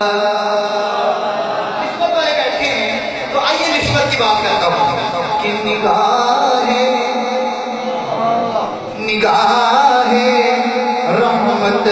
نسبت والے بیٹھے ہیں، تو آئیے نسبت کی بات کرتا ہوں۔ کہ نگاہ ہے نگاہ ہے رحمت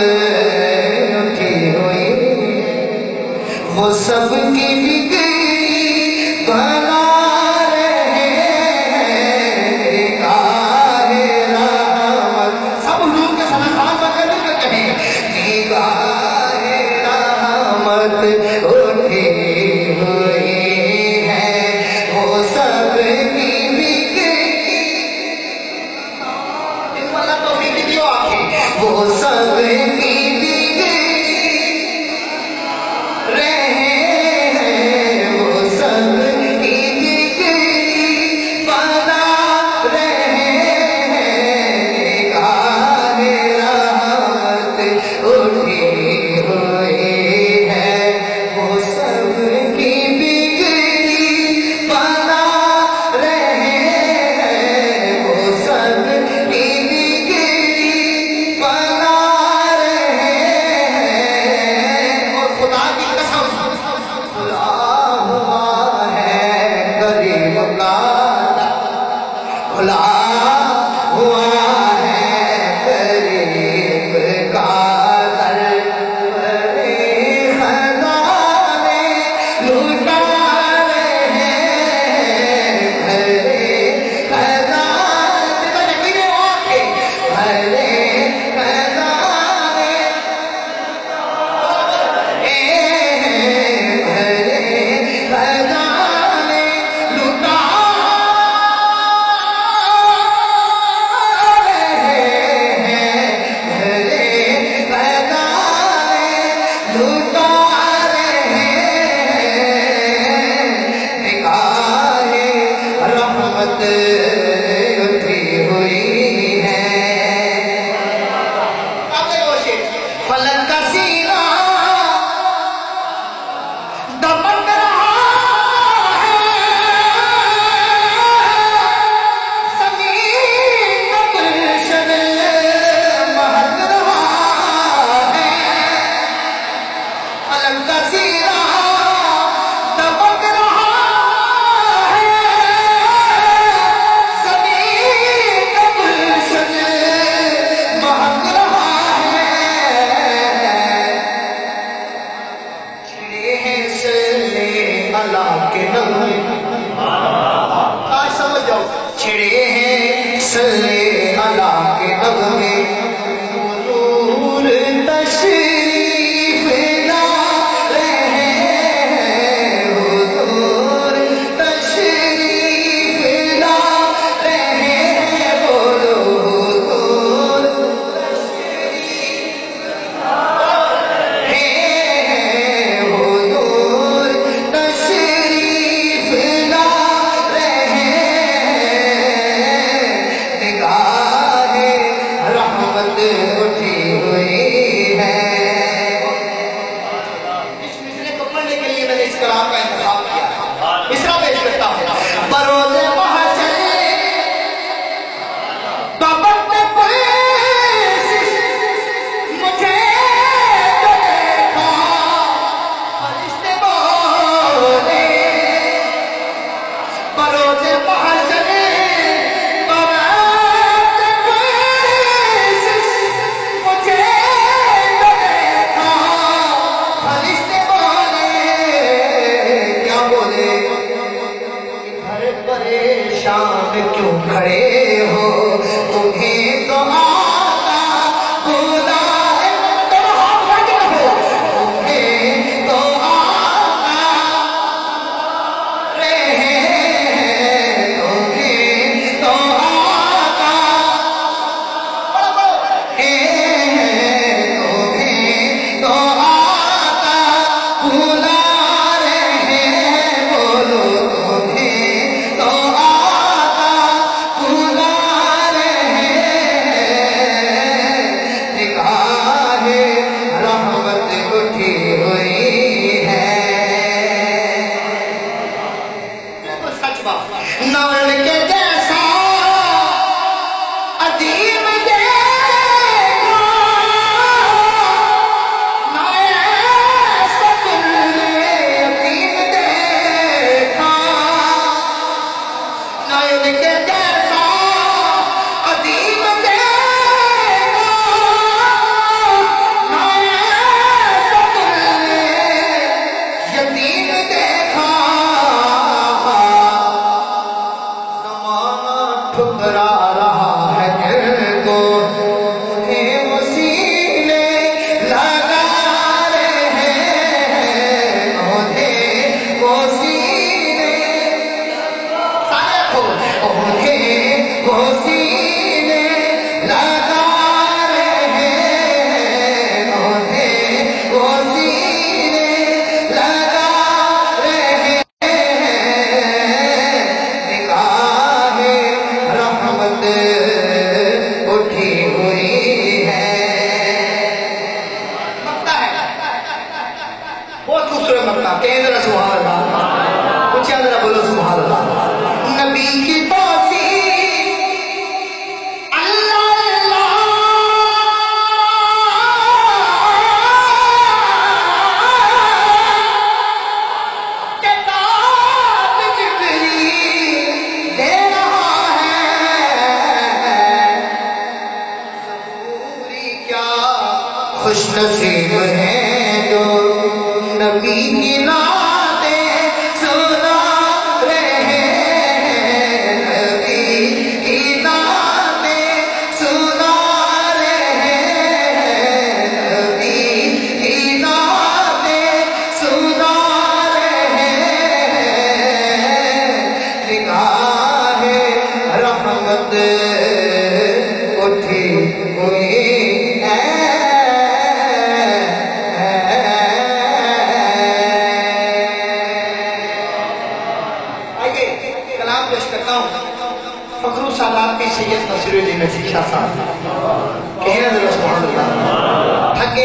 حضرات کی سید نصیر الدین عزیز شاہ صاحب کہنا دل سبحان اللہ تھکے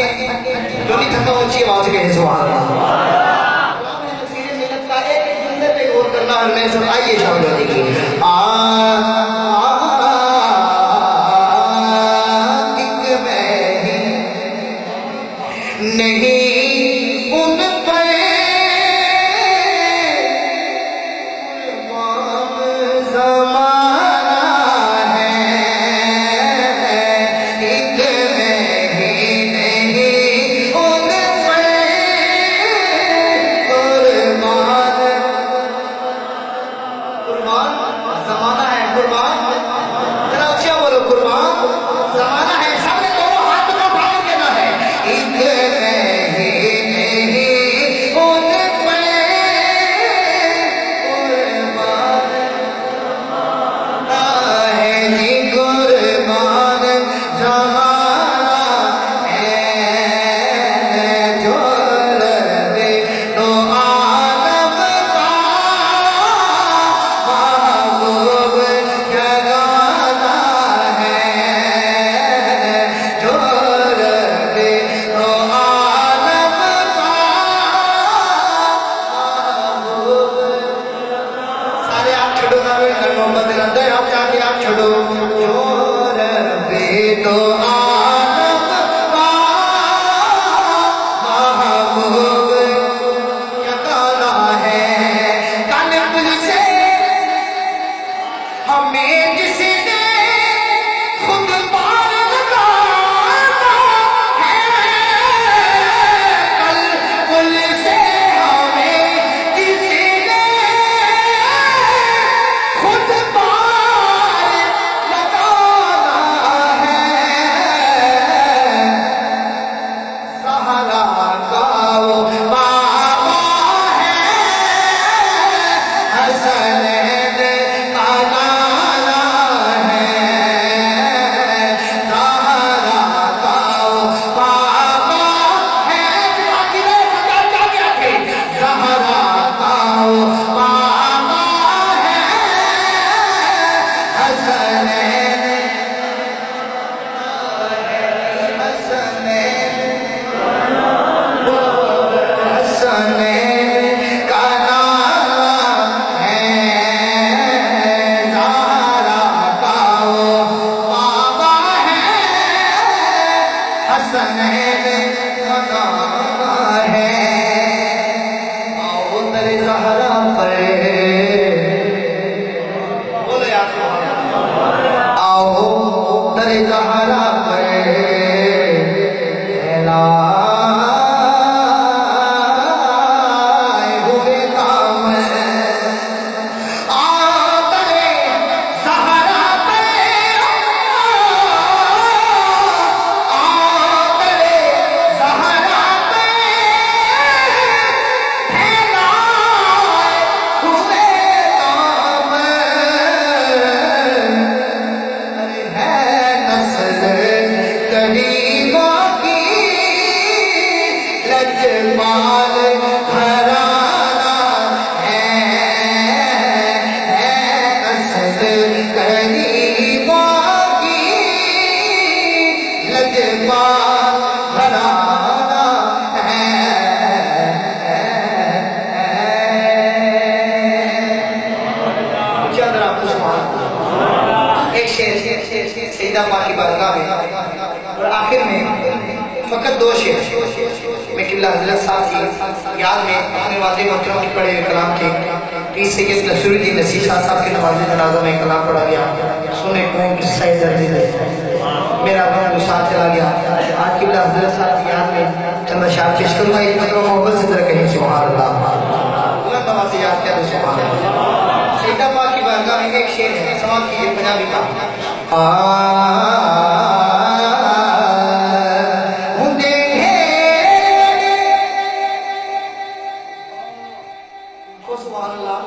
جو نہیں تھکا ہوں اچھی آواز کہیں سبحان اللہ اللہ نے تصویر ملت کا ایک جنگے پہ غور کرنا ہم میں سب آئیے شاہ جو دیکھیں آہ عليك حرام قريب پاک میں صاحب کے پڑھے ہوئے کلام کے پیر سید نصر شاہ صاحب کے نواز جنازہ میں کلام پڑھا گیا سنے قوم کی سید درجی ہے میرا غم گسا چلا گیا۔ آج قبلہ حضرت صاحب کی یاد میں چند اشعار پیش کروں گا ایک مطلب محبت سے ذرا کہیں سبحان اللہ۔ اللہ نماز یاد کیا تو سبحان اللہ۔ سیدہ پاک کی بارگاہ میں ایک شعر ہے، سماعت کیجیے پنجابی کا۔ ہندے سبحان اللہ۔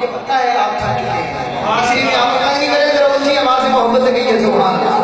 یہ پتہ ہے آپ تھک چکے ہیں۔ اس لیے آپ کو نہیں کرے ذرا اسی آواز سے محبت سے کہیے سبحان اللہ